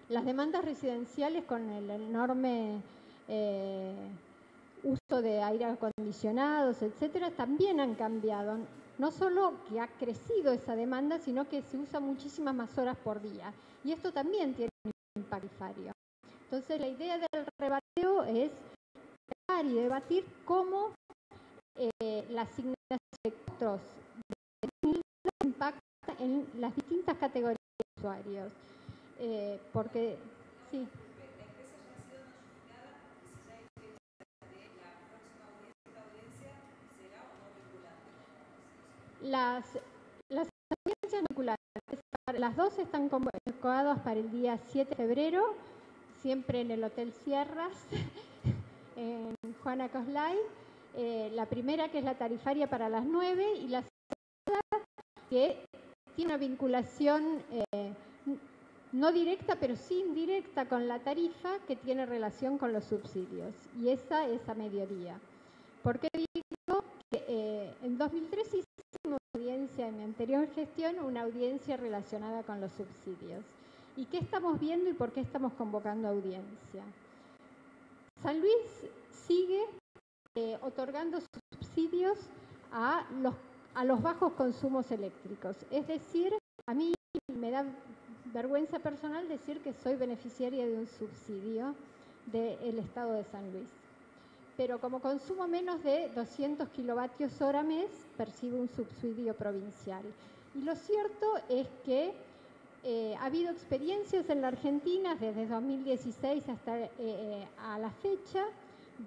Las demandas residenciales con el enorme... Eh, uso de aire acondicionados, etcétera, también han cambiado. No solo que ha crecido esa demanda, sino que se usa muchísimas más horas por día. Y esto también tiene un impacto. Entonces, la idea del rebateo es y debatir cómo eh, la asignación de costos impacta en las distintas categorías de usuarios. Eh, porque, sí. Las, las las dos están convocadas para el día 7 de febrero, siempre en el Hotel Sierras, (laughs) en Juana Coslay. Eh, la primera que es la tarifaria para las 9 y la segunda que tiene una vinculación eh, no directa, pero sí indirecta con la tarifa que tiene relación con los subsidios. Y esa es a mediodía. ¿Por qué digo que eh, en 2013 audiencia en mi anterior gestión, una audiencia relacionada con los subsidios. ¿Y qué estamos viendo y por qué estamos convocando audiencia? San Luis sigue eh, otorgando subsidios a los, a los bajos consumos eléctricos. Es decir, a mí me da vergüenza personal decir que soy beneficiaria de un subsidio del Estado de San Luis pero como consumo menos de 200 kilovatios hora mes, percibo un subsidio provincial. Y lo cierto es que eh, ha habido experiencias en la Argentina desde 2016 hasta eh, a la fecha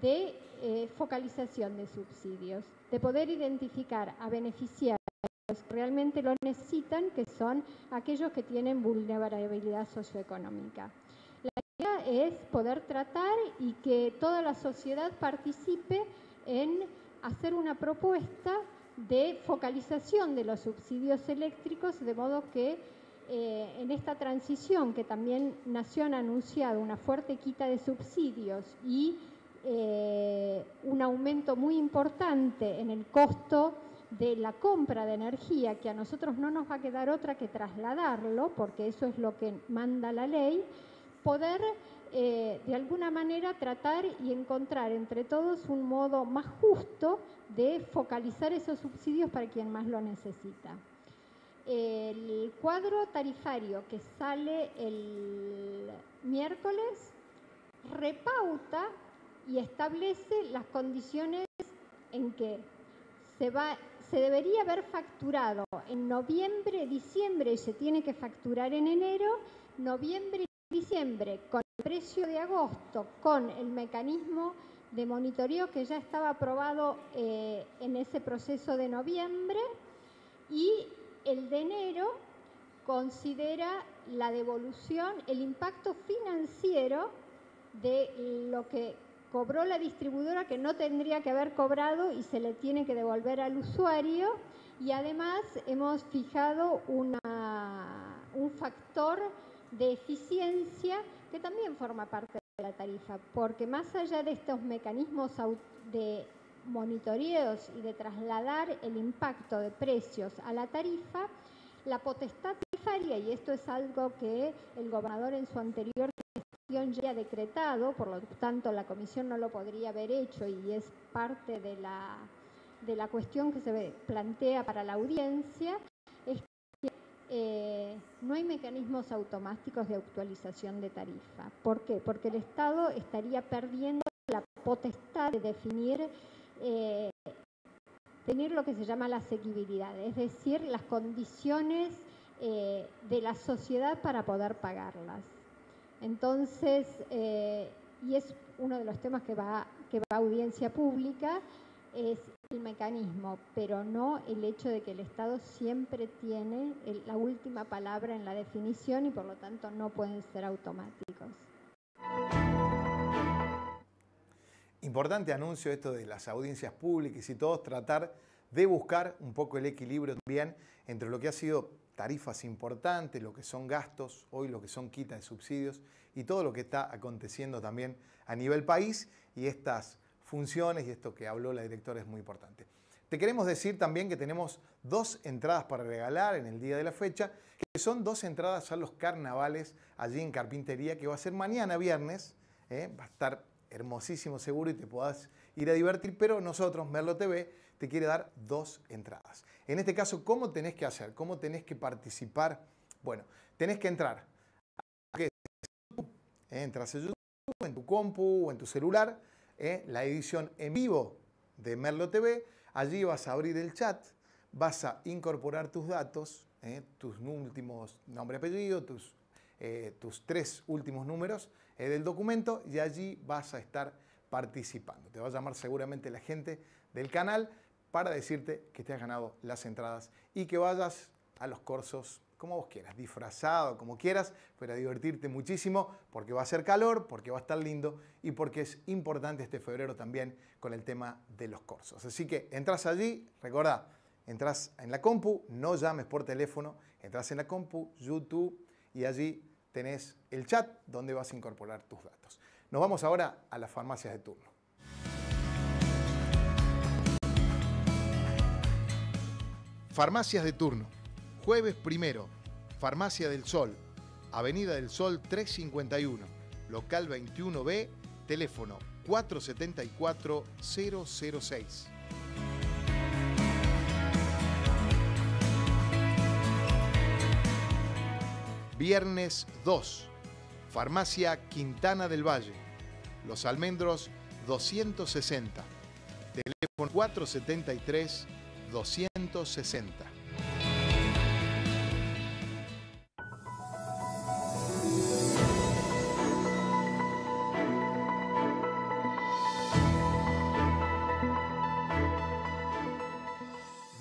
de eh, focalización de subsidios, de poder identificar a beneficiarios que realmente lo necesitan, que son aquellos que tienen vulnerabilidad socioeconómica. Es poder tratar y que toda la sociedad participe en hacer una propuesta de focalización de los subsidios eléctricos, de modo que eh, en esta transición que también Nación ha anunciado una fuerte quita de subsidios y eh, un aumento muy importante en el costo de la compra de energía, que a nosotros no nos va a quedar otra que trasladarlo, porque eso es lo que manda la ley, poder eh, de alguna manera tratar y encontrar entre todos un modo más justo de focalizar esos subsidios para quien más lo necesita. El cuadro tarifario que sale el miércoles repauta y establece las condiciones en que se, va, se debería haber facturado en noviembre, diciembre y se tiene que facturar en enero, noviembre y diciembre con precio de agosto, con el mecanismo de monitoreo que ya estaba aprobado eh, en ese proceso de noviembre y el de enero considera la devolución, el impacto financiero de lo que cobró la distribuidora que no tendría que haber cobrado y se le tiene que devolver al usuario. Y además hemos fijado un factor de eficiencia que también forma parte de la tarifa, porque más allá de estos mecanismos de monitoreos y de trasladar el impacto de precios a la tarifa, la potestad tarifaria, y esto es algo que el gobernador en su anterior gestión ya ha decretado, por lo tanto la comisión no lo podría haber hecho y es parte de la, de la cuestión que se plantea para la audiencia, eh, no hay mecanismos automáticos de actualización de tarifa. ¿Por qué? Porque el Estado estaría perdiendo la potestad de definir eh, tener lo que se llama la asequibilidad, es decir, las condiciones eh, de la sociedad para poder pagarlas. Entonces, eh, y es uno de los temas que va, que va a audiencia pública, es el mecanismo, pero no el hecho de que el Estado siempre tiene la última palabra en la definición y por lo tanto no pueden ser automáticos. Importante anuncio esto de las audiencias públicas y todos tratar de buscar un poco el equilibrio también entre lo que ha sido tarifas importantes, lo que son gastos, hoy lo que son quita de subsidios y todo lo que está aconteciendo también a nivel país y estas funciones y esto que habló la directora es muy importante. Te queremos decir también que tenemos dos entradas para regalar en el día de la fecha, que son dos entradas a los carnavales allí en Carpintería, que va a ser mañana viernes, ¿eh? va a estar hermosísimo seguro y te puedas ir a divertir, pero nosotros, Merlo TV, te quiere dar dos entradas. En este caso, ¿cómo tenés que hacer? ¿Cómo tenés que participar? Bueno, tenés que entrar a YouTube, ¿eh? entras a YouTube, en tu compu o en tu celular, ¿eh? la edición en vivo de Merlo TV, allí vas a abrir el chat, vas a incorporar tus datos, ¿eh? tus últimos nombre, apellido, tus, tus tres últimos números, del documento y allí vas a estar participando. Te va a llamar seguramente la gente del canal para decirte que te has ganado las entradas y que vayas a los cursos como vos quieras, disfrazado, como quieras, pero a divertirte muchísimo porque va a ser calor, porque va a estar lindo y porque es importante este febrero también con el tema de los cursos. Así que entras allí, recordá, entras en la compu, no llames por teléfono, entras en la compu, YouTube y allí tenés el chat donde vas a incorporar tus datos. Nos vamos ahora a las farmacias de turno. Farmacias de turno. Jueves primero. Farmacia del Sol. Avenida del Sol 351. Local 21B. Teléfono 474 006. Viernes 2. Farmacia Quintana del Valle. Los Almendros 260. Teléfono 473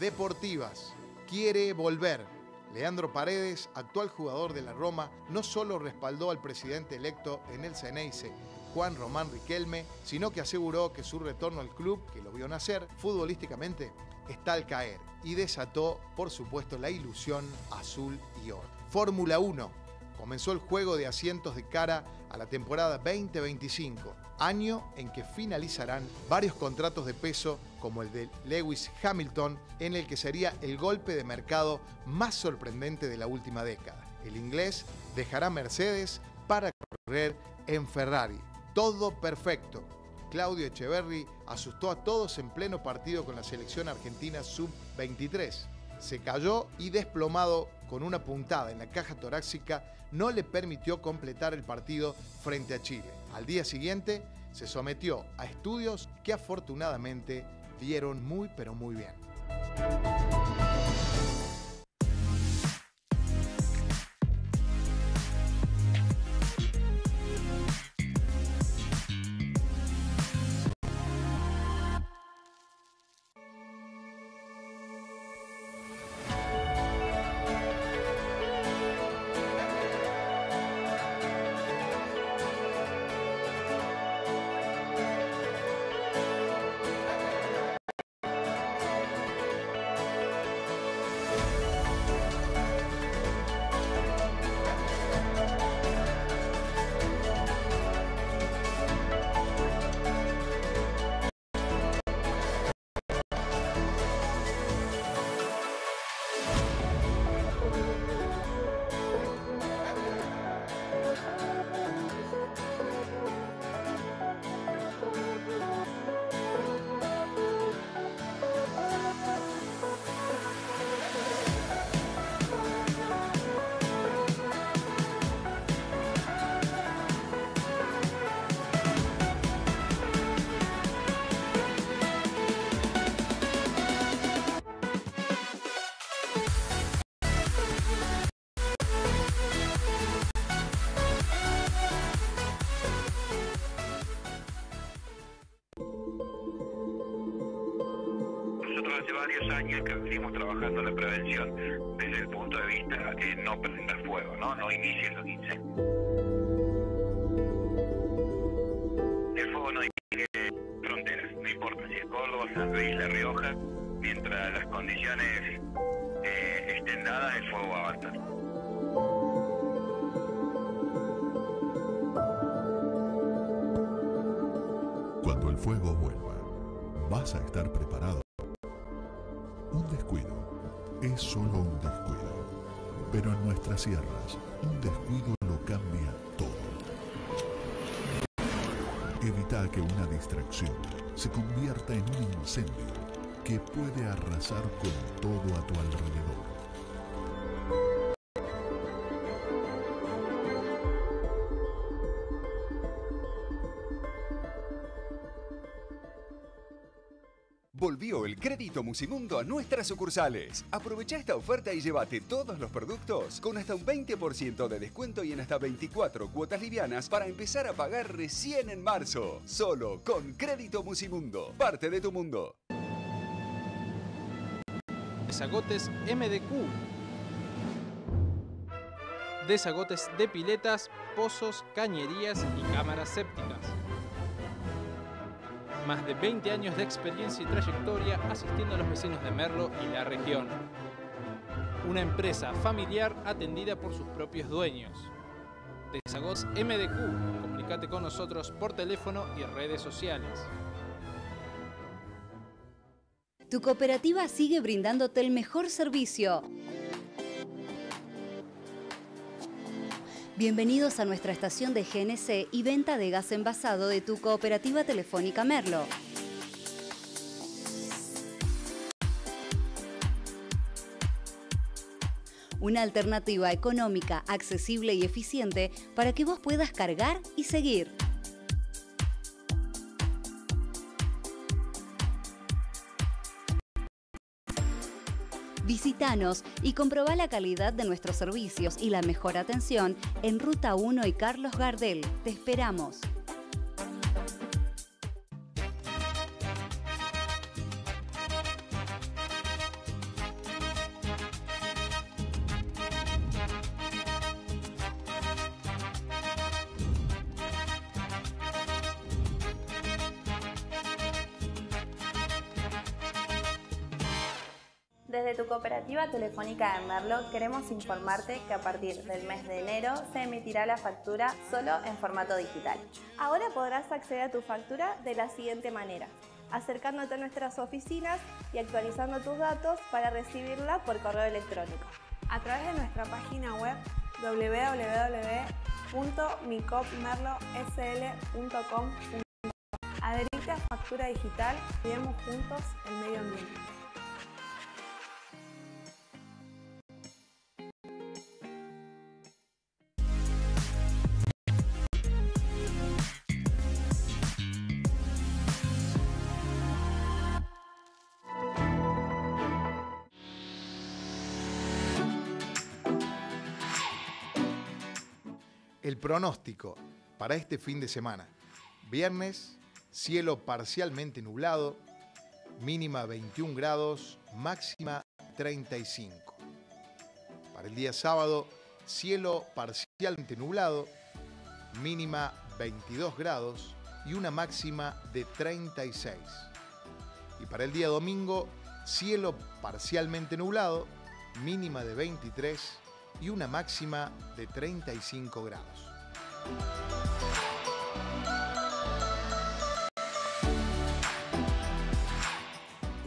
deportivas. Quiere volver. Leandro Paredes, actual jugador de la Roma, no solo respaldó al presidente electo en el Ceneice, Juan Román Riquelme, sino que aseguró que su retorno al club, que lo vio nacer, futbolísticamente, está al caer y desató, por supuesto, la ilusión azul y oro. Fórmula 1. Comenzó el juego de asientos de cara a la temporada 2025, año en que finalizarán varios contratos de peso como el de Lewis Hamilton, en el que sería el golpe de mercado más sorprendente de la última década. El inglés dejará Mercedes para correr en Ferrari. Todo perfecto. Claudio Echeverry asustó a todos en pleno partido con la selección argentina sub-23. Se cayó y desplomado con una puntada en la caja torácica no le permitió completar el partido frente a Chile. Al día siguiente se sometió a estudios que afortunadamente dieron muy pero muy bien. El fuego. Cuando el fuego vuelva, vas a estar preparado. Un descuido es solo un descuido, pero en nuestras sierras, un descuido lo cambia todo. Evita que una distracción se convierta en un incendio que puede arrasar con todo a tu alrededor. Musimundo a nuestras sucursales. Aprovecha esta oferta y llévate todos los productos con hasta un 20% de descuento y en hasta 24 cuotas livianas para empezar a pagar recién en marzo. Solo con crédito Musimundo. Parte de tu mundo. Desagotes MDQ. Desagotes de piletas, pozos, cañerías y cámaras sépticas. Más de 20 años de experiencia y trayectoria asistiendo a los vecinos de Merlo y la región. Una empresa familiar atendida por sus propios dueños. Desagotes MDQ. Comunicate con nosotros por teléfono y redes sociales. Tu cooperativa sigue brindándote el mejor servicio. Bienvenidos a nuestra estación de GNC y venta de gas envasado de tu cooperativa telefónica Merlo. Una alternativa económica, accesible y eficiente para que vos puedas cargar y seguir. Visítanos y comprobá la calidad de nuestros servicios y la mejor atención en Ruta 1 y Carlos Gardel. Te esperamos. Telefónica de Merlo queremos informarte que a partir del mes de enero se emitirá la factura solo en formato digital. Ahora podrás acceder a tu factura de la siguiente manera, acercándote a nuestras oficinas y actualizando tus datos para recibirla por correo electrónico. A través de nuestra página web www.micopmerlosl.com. Adherite a Factura Digital y vemos juntos el medio ambiente. El pronóstico para este fin de semana. Viernes, cielo parcialmente nublado, mínima 21 grados, máxima 35. Para el día sábado, cielo parcialmente nublado, mínima 22 grados y una máxima de 36. Y para el día domingo, cielo parcialmente nublado, mínima de 23 y una máxima de 35 grados.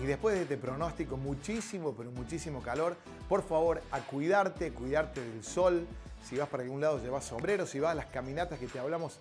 Y después de este pronóstico, muchísimo, pero muchísimo calor, por favor, a cuidarte, cuidarte del sol. Si vas para algún lado, llevas sombrero. Si vas a las caminatas que te hablamos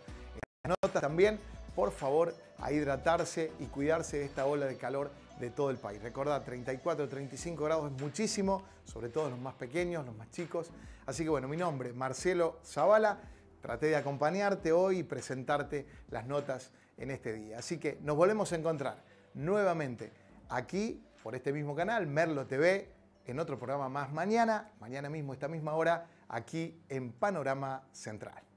en las notas también, por favor, a hidratarse y cuidarse de esta ola de calor de todo el país. Recordad, 34, 35 grados es muchísimo, sobre todo los más pequeños, los más chicos. Así que bueno, mi nombre, Marcelo Zavala. Traté de acompañarte hoy y presentarte las notas en este día. Así que nos volvemos a encontrar nuevamente aquí por este mismo canal, Merlo TV, en otro programa más mañana, mañana mismo, esta misma hora, aquí en Panorama Central.